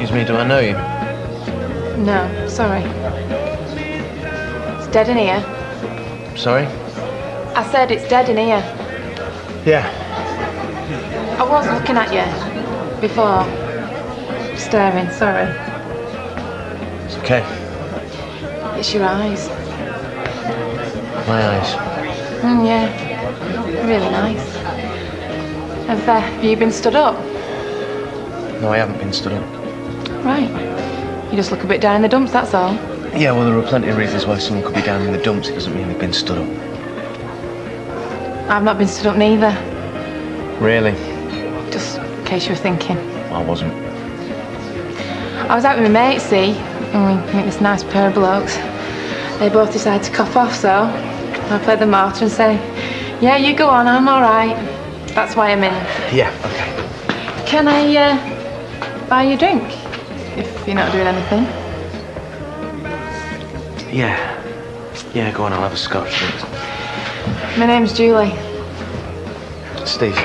Excuse me, do I know you? No, sorry. It's dead in here. Sorry? I said it's dead in here. Yeah. I was looking at you before. Staring, sorry. It's okay. It's your eyes. My eyes. Mm, yeah. Really nice. Have, uh, have you been stood up? No, I haven't been stood up. Right. You just look a bit down in the dumps, that's all. Yeah, well, there are plenty of reasons why someone could be down in the dumps. It doesn't mean they've been stood up. I've not been stood up neither. Really? Just in case you were thinking. I wasn't. I was out with my mates, see, and we meet this nice pair of blokes. They both decided to cough off, so I played the martyr and say, Yeah, you go on, I'm all right. That's why I'm in. Yeah, okay. Can I uh, buy you a drink? If you're not doing anything. Yeah. Yeah, go on, I'll have a scotch. My name's Julie. Steve.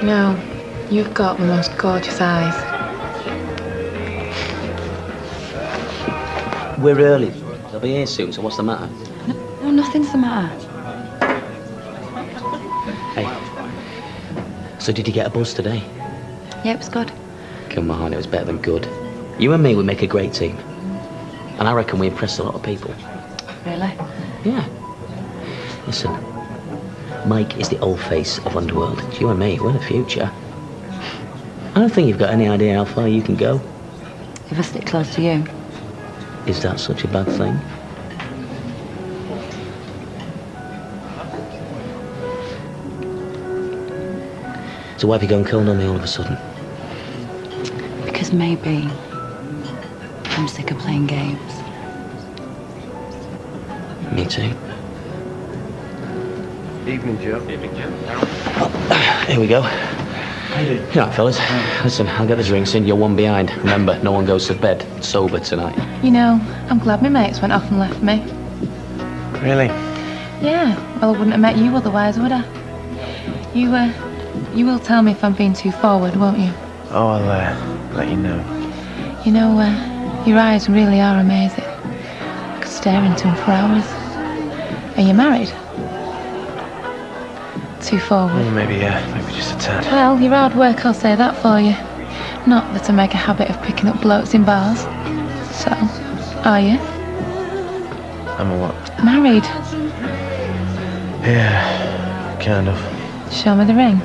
You know, you've got the most gorgeous eyes. We're early. They'll be here soon, so what's the matter? No, nothing's the matter. Hey. So did you get a buzz today? Yeah, it was good. Come on, it was better than good. You and me would make a great team. And I reckon we impress a lot of people. Really? Yeah. Listen, Mike is the old face of Underworld. It's you and me, we're the future. I don't think you've got any idea how far you can go. If I stick close to you. Is that such a bad thing? So why have you gone cold on me all of a sudden? Because maybe I'm sick of playing games. Me too. Evening, Joe. Evening, Here we go. You know, fellas. Listen, I'll get the drinks in. You're one behind. Remember, no one goes to bed sober tonight. You know, I'm glad my mates went off and left me. Really? Yeah, well, I wouldn't have met you otherwise, would I? You, uh, you will tell me if I'm being too forward, won't you? Oh, I'll uh, let you know. You know, uh, your eyes really are amazing. I could stare into them for hours. Are you married? Too forward. Well, maybe, yeah, maybe just a tad. Well, you're hard work, I'll say that for you. Not that I make a habit of picking up blokes in bars. So, are you? I'm a what? Married? Yeah, kind of. Show me the ring.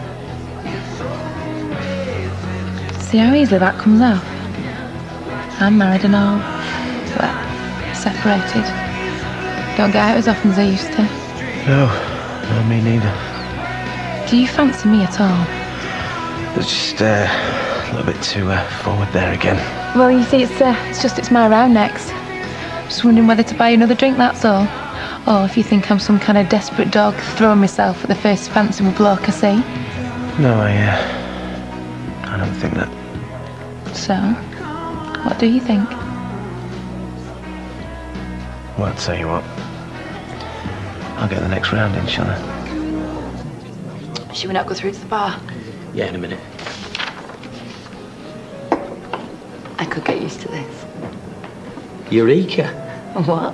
See how easily that comes off? I'm married and all. Well, separated. Don't get out as often as I used to. No, no, me neither. Do you fancy me at all? It's just uh, a little bit too uh, forward there again. Well, you see, it's uh, it's just it's my round next. Just wondering whether to buy you another drink, that's all. Or if you think I'm some kind of desperate dog throwing myself at the first fanciful bloke I see. No, I, uh, I don't think that. So, what do you think? Well, I'll tell you what. I'll get the next round in, shall I? Should we not go through to the bar? Yeah, in a minute. I could get used to this. Eureka! What?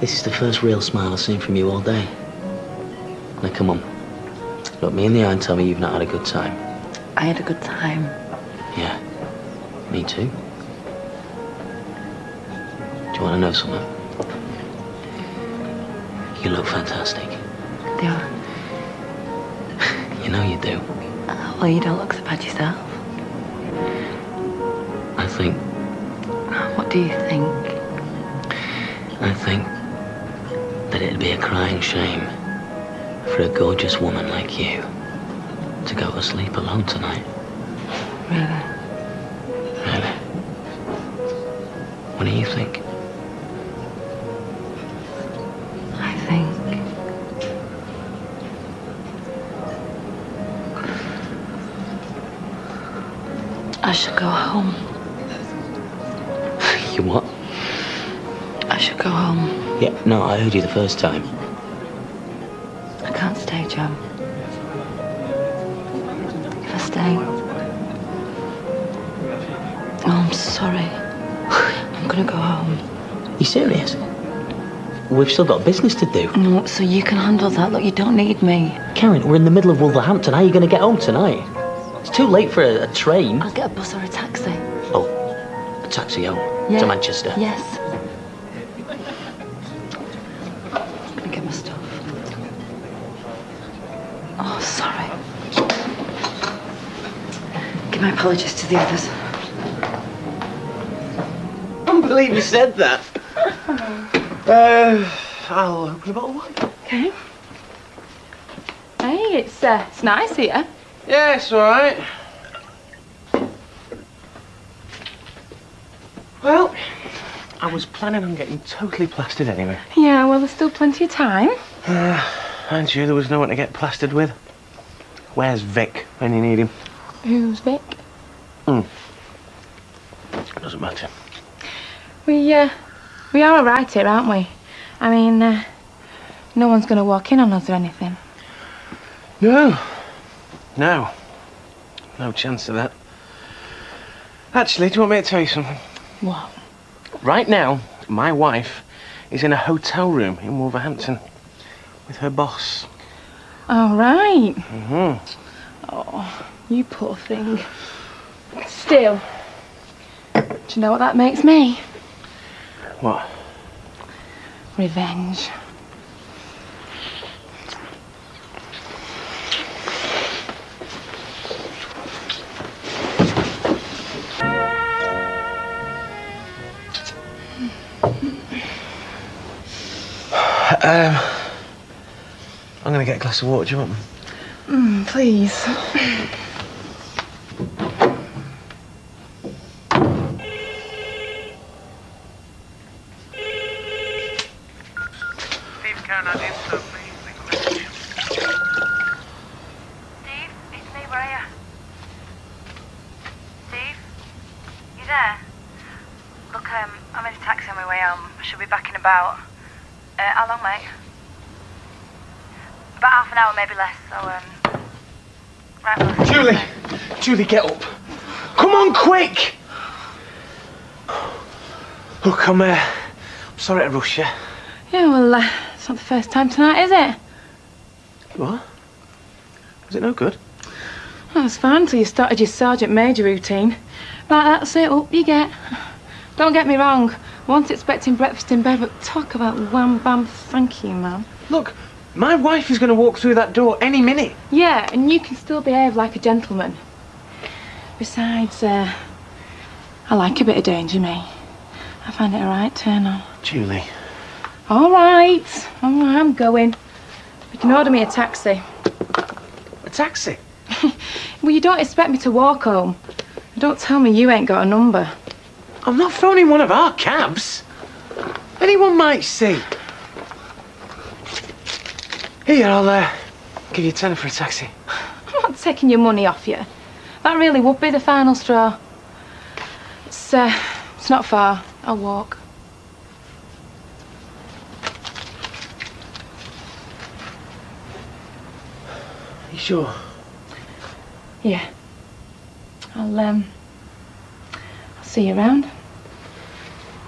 This is the first real smile I've seen from you all day. Now, come on. Look me in the eye and tell me you've not had a good time. I had a good time. Yeah, me too. Do you want to know something? You look fantastic. Do I? You know you do. Uh, well, you don't look so bad yourself. I think, What do you think? I think that it'd be a crying shame for a gorgeous woman like you to go to sleep alone tonight. Really? Really? What do you think? I think. I should go home. You what? I should go home. Yeah, no, I heard you the first time. I can't stay, Joe. If I stay, I'm gonna go home. You serious? We've still got business to do. No, so you can handle that. Look, you don't need me. Karen, we're in the middle of Wolverhampton. How are you going to get home tonight? It's too late for a, a train. I'll get a bus or a taxi. Oh, a taxi home Yeah. to Manchester. Yes. I'm gonna get my stuff. Oh, sorry. Give my apologies to the others. Believe you said that. Uh, I'll open a bottle of wine. Okay. Hey, it's uh, it's nice here. Yeah, it's all right. Well, I was planning on getting totally plastered anyway. Yeah, well, there's still plenty of time. And you, there was no one to get plastered with. Where's Vic when you need him? Who's Vic? Hmm. Doesn't matter. We uh, we are all right here, aren't we? I mean, uh, no one's going to walk in on us or anything. No. No. No chance of that. Actually, do you want me to tell you something? What? Right now, my wife is in a hotel room in Wolverhampton with her boss. All right. Mm-hmm. Oh, you poor thing. Still, do you know what that makes me? What? Revenge. Um, I'm gonna get a glass of water. Do you want one? Mm, please. Steve Karen at Insta, please. leave a message. Steve, it's me, where are you? Steve? You there? Look, um, I'm in a taxi on my way home. Be back in about... Uh, how long, mate? About half an hour, maybe less, so, um... Right, well, Julie! then. Julie, get up! Come on, quick! Look, I'm, uh, I'm sorry to rush you. Yeah, well, uh, it's not the first time tonight, is it? What? Was it no good? Well, was fine until you started your Sergeant Major routine. Right, that's it. Up you get. Don't get me wrong. Once expecting breakfast in bed, but talk about wham bam, thank you, man. Look, my wife is going to walk through that door any minute. Yeah, and you can still behave like a gentleman. Besides, uh, I like a bit of danger, me. I find it a right turn on. Julie. All right, all right, I'm going. You can order me a taxi. A taxi? Well, you don't expect me to walk home. Don't tell me you ain't got a number. I'm not phoning one of our cabs. Anyone might see. Here, I'll uh, give you a tenner for a taxi. I'm not taking your money off you. That really would be the final straw. It's, uh, it's not far. I'll walk. You sure? Yeah. I'll, um, I'll see you around.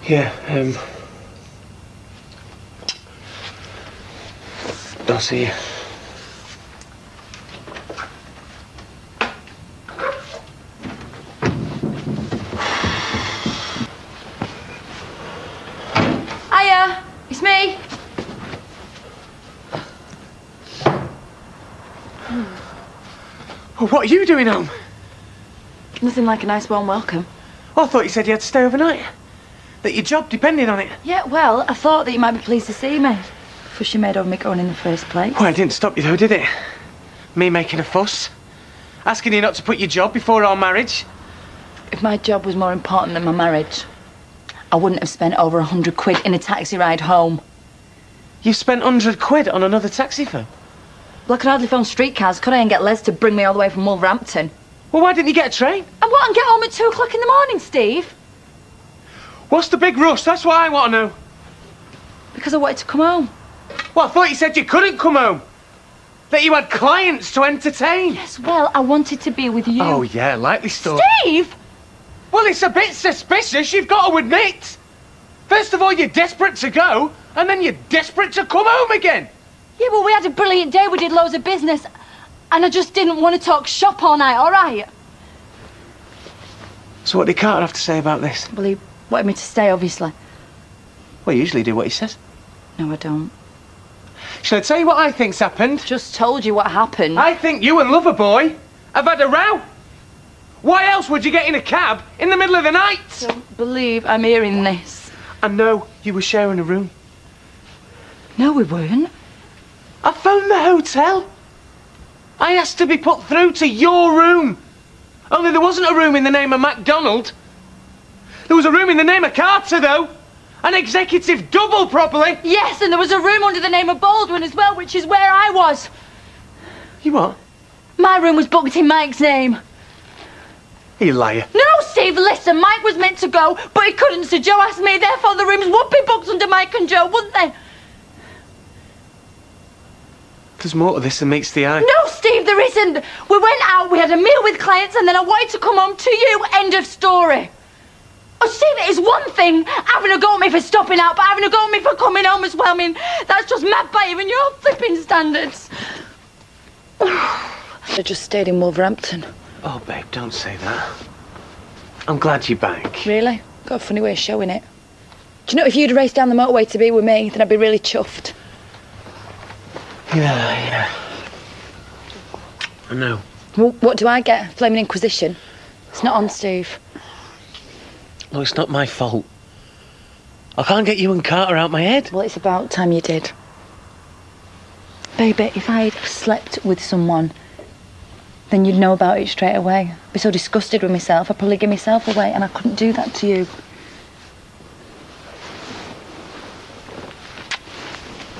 Yeah, um. I'll see you. Hiya, it's me. Oh, what are you doing home? Nothing like a nice warm welcome. Oh, I thought you said you had to stay overnight. That your job depended on it. Yeah, well, I thought that you might be pleased to see me. Fuss you made over me going in the first place. Well, it didn't stop you though, did it? Me making a fuss. Asking you not to put your job before our marriage. If my job was more important than my marriage, I wouldn't have spent over a hundred quid in a taxi ride home. You spent 100 quid on another taxi fare. Well, I could hardly phone streetcars, could I, and get Les to bring me all the way from Wolverhampton? Well, why didn't you get a train? And what, and get home at two o'clock in the morning, Steve? What's the big rush? That's what I want to know. Because I wanted to come home. Well, I thought you said you couldn't come home. That you had clients to entertain. Yes, well, I wanted to be with you. Oh, yeah, likely story. Steve! Well, it's a bit suspicious, you've got to admit. First of all, you're desperate to go, and then you're desperate to come home again. Yeah, well, we had a brilliant day. We did loads of business. And I just didn't want to talk shop all night, all right? So what did Carter have to say about this? Well, he wanted me to stay, obviously. Well, you usually do what he says. No, I don't. Shall I tell you what I think's happened? Just told you what happened. I think you and Loverboy have had a row. Why else would you get in a cab in the middle of the night? I don't believe I'm hearing this. I know you were sharing a room. No, we weren't. I phoned the hotel. I asked to be put through to your room. Only there wasn't a room in the name of McDonald. There was a room in the name of Carter, though. An executive double, properly. Yes, and there was a room under the name of Baldwin as well, which is where I was. You what? My room was booked in Mike's name. You liar. No, Steve, listen, Mike was meant to go, but he couldn't, so Joe asked me, therefore the rooms would be booked under Mike and Joe, wouldn't they? There's more to this than meets the eye. No, Steve, there isn't. We went out, we had a meal with clients, and then I wanted to come home to you. End of story. Oh, Steve, it is one thing having a go at me for stopping out, but having a go at me for coming home as well. I mean, that's just mad by even your flipping standards. I just stayed in Wolverhampton. Oh, babe, don't say that. I'm glad you're back. Really? Got a funny way of showing it. Do you know if you'd raced down the motorway to be with me, then I'd be really chuffed. Yeah, yeah. I know. Well, what do I get? Flaming Inquisition? It's not on, Steve. Well, it's not my fault. I can't get you and Carter out my head. Well, it's about time you did. Baby, if I'd slept with someone, then you'd know about it straight away. I'd be so disgusted with myself, I'd probably give myself away, and I couldn't do that to you.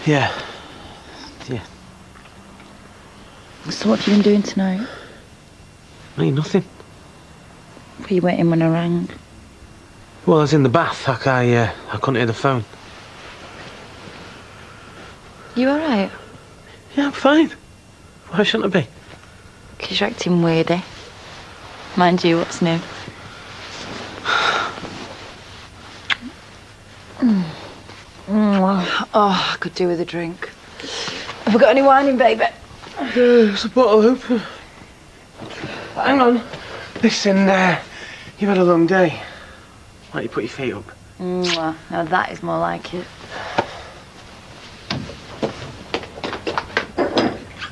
Yeah. Yeah. So what have you been doing tonight? Me, nothing. Were you waiting when I rang? Well, I was in the bath. Like I, uh, I couldn't hear the phone. You alright? Yeah, I'm fine. Why shouldn't I be? Because you're acting weirdy. Mind you, what's new? Mm. Mm, Oh, I could do with a drink. Have we got any wine in, baby? Yeah, There's a bottle open. Hang on. Listen, uh, you've had a long day. Why don't you put your feet up? Mwah. Now that is more like it.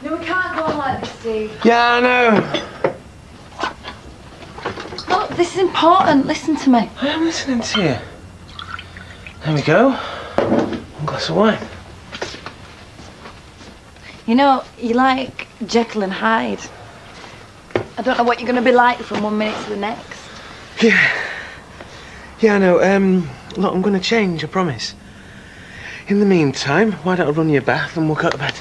No, we can't go on like this, Steve. Yeah, I know. Look, this is important. Listen to me. I am listening to you. There we go. One glass of wine. You know, you like Jekyll and Hyde. I don't know what you're going to be like from one minute to the next. Yeah. Yeah, I know. Um, look, I'm going to change, I promise. In the meantime, why don't I run you a bath and we'll go to bed?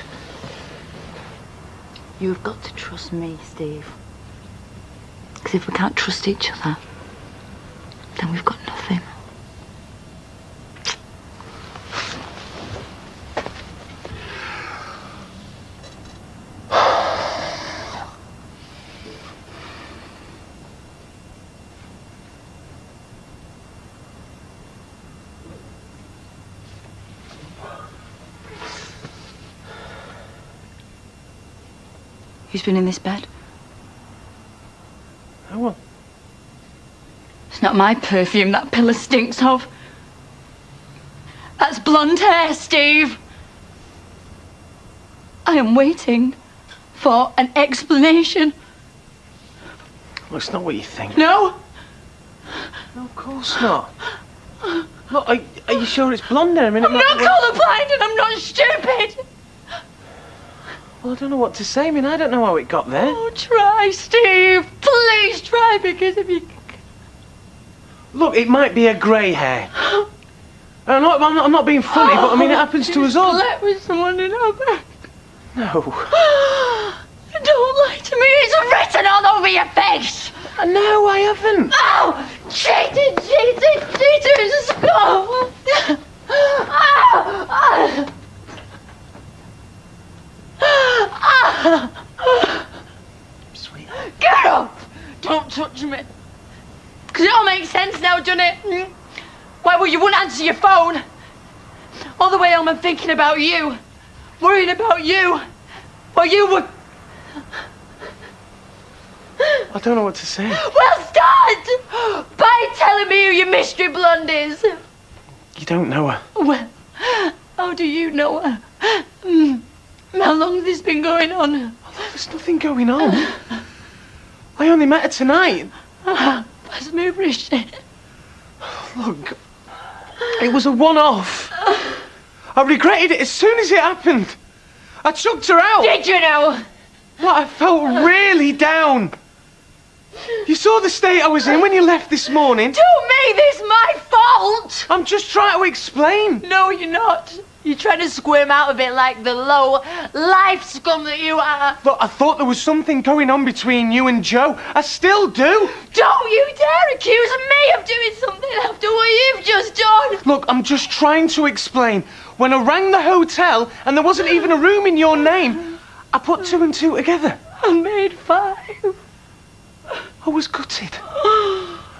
You've got to trust me, Steve. Because if we can't trust each other, then we've got nothing. Who's been in this bed? Oh, well. It's not my perfume that pillar stinks of. That's blonde hair, Steve. I am waiting for an explanation. Well, it's not what you think. No? No, of course not. Look, are, are you sure it's blonde hair? I mean, I'm not colourblind and I'm not stupid. Well, I don't know what to say. I mean, I don't know how it got there. Oh, try, Steve. Please try because if you. Look, it might be a grey hair. I'm not, I'm not, I'm not being funny, but I mean, it happens to us all. Slept with someone in our bed. No. Don't lie to me. It's written all over your face. No, I haven't. Oh, cheated, cheated! Ah, ah. Ah. Sweet. Get up! Don't touch me. Because it all makes sense now, doesn't it? Why, well, you wouldn't answer your phone. All the way home, I'm thinking about you. Worrying about you. Well, you were... I don't know what to say. Well, start by telling me who your mystery blonde is. You don't know her. Well, how do you know her? Mm. How long has this been going on? There's nothing going on. I only met her tonight. Pass me Bridget. Look, it was a one-off. I regretted it as soon as it happened. I chucked her out. Did you know? But I felt really down. You saw the state I was in when you left this morning. Don't make this my fault. I'm just trying to explain. No, you're not. You're trying to squirm out of it like the low life scum that you are. Look, I thought there was something going on between you and Joe. I still do. Don't you dare accuse me of doing something after what you've just done. Look, I'm just trying to explain. When I rang the hotel and there wasn't even a room in your name, I put two and two together. I made five. I was gutted.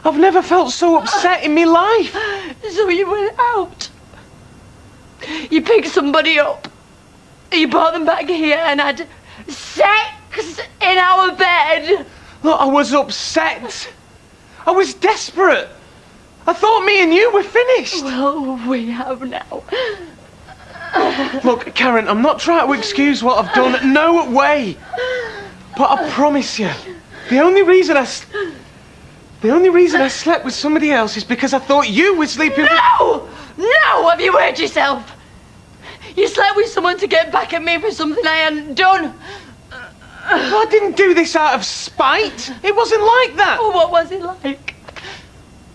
I've never felt so upset in my life. So you went out. You picked somebody up. You brought them back here and had sex in our bed. Look, I was upset. I was desperate. I thought me and you were finished. Well, we have now. Look, Karen, I'm not trying to excuse what I've done. No way. But I promise you, the only reason I, the only reason I slept with somebody else is because I thought you were sleeping. with- No! No! Have you heard yourself? You slept with someone to get back at me for something I hadn't done. I didn't do this out of spite. It wasn't like that. Oh, what was it like?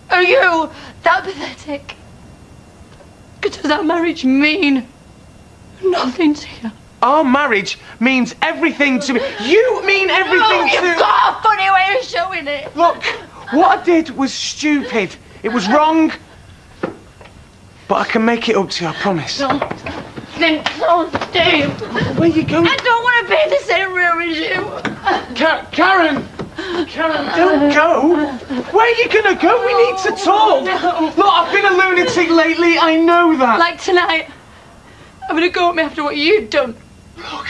Are you that pathetic? Does our marriage mean nothing to you? Our marriage means everything to me. You mean everything Oh, to. you've got a funny way of showing it. Look, what I did was stupid. It was wrong. But I can make it up to you, I promise. Don't think so, Dave. Where you going? I don't want to be in the same room as you. Ka- Karen! Karen, don't go! Where are you gonna go? We need to talk! Look, I've been a lunatic lately, I know that! Like tonight, I'm gonna go at me after what you've done. Look,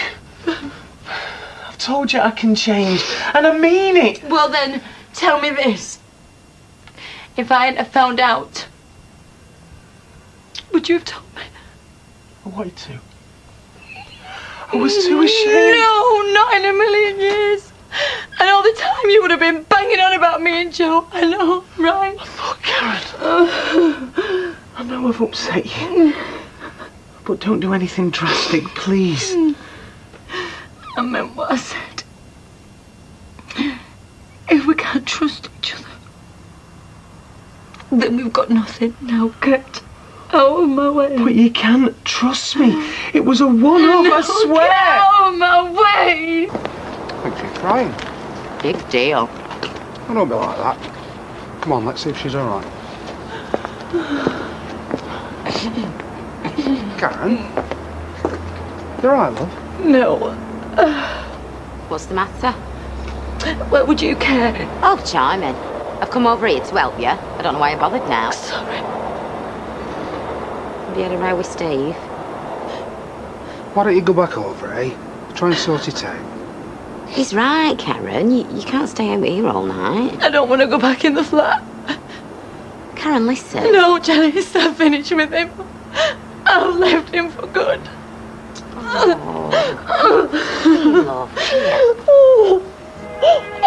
I've told you I can change, and I mean it! Well then, tell me this. If I hadn't have found out, would you have told me? I wanted to. I was too ashamed. No, not in a million years. And all the time you would have been banging on about me and Joe. I know, right? Look, Karen. I know I've upset you. But don't do anything drastic, please. I meant what I said. If we can't trust each other, then we've got nothing now. Get out of my way. But you can't trust me. It was a one-off, I Get swear. out of my way. think she's crying. Big deal. Oh, don't be like that. Come on, let's see if she's all right. Karen? You all right, love? No. What's the matter? What would you care? Oh, charming. I've come over here to help you. I don't know why I bothered now. Sorry. Have you had a row with Steve? Why don't you go back over, eh? Try and sort it out. He's right, Karen. You, you can't stay out here all night. I don't want to go back in the flat. Karen, listen. No, Janice, I've finished with him. I've left him for good. Oh, love. Here.